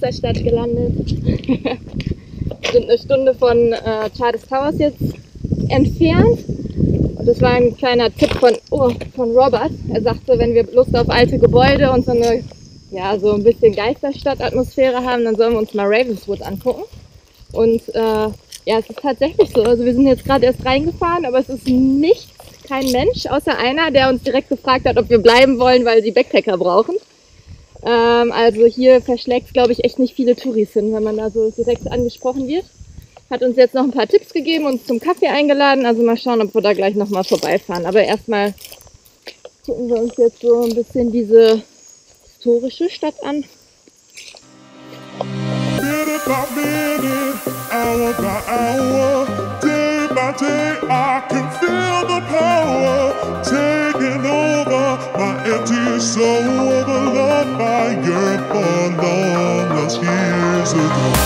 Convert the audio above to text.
Geisterstadt gelandet. Wir sind eine Stunde von äh, Charles Towers jetzt entfernt. Und das war ein kleiner Tipp von, oh, von Robert. Er sagte, wenn wir Lust auf alte Gebäude und so eine, ja, so ein bisschen Geisterstadt-Atmosphäre haben, dann sollen wir uns mal Ravenswood angucken. Und äh, ja, es ist tatsächlich so. Also wir sind jetzt gerade erst reingefahren, aber es ist nichts, kein Mensch, außer einer, der uns direkt gefragt hat, ob wir bleiben wollen, weil die Backpacker brauchen. Ähm, also hier verschlägt es, glaube ich, echt nicht viele Touris hin, wenn man da so direkt angesprochen wird. Hat uns jetzt noch ein paar Tipps gegeben, uns zum Kaffee eingeladen. Also mal schauen, ob wir da gleich nochmal vorbeifahren. Aber erstmal gucken wir uns jetzt so ein bisschen diese historische Stadt an. Hour fire for long us years ago.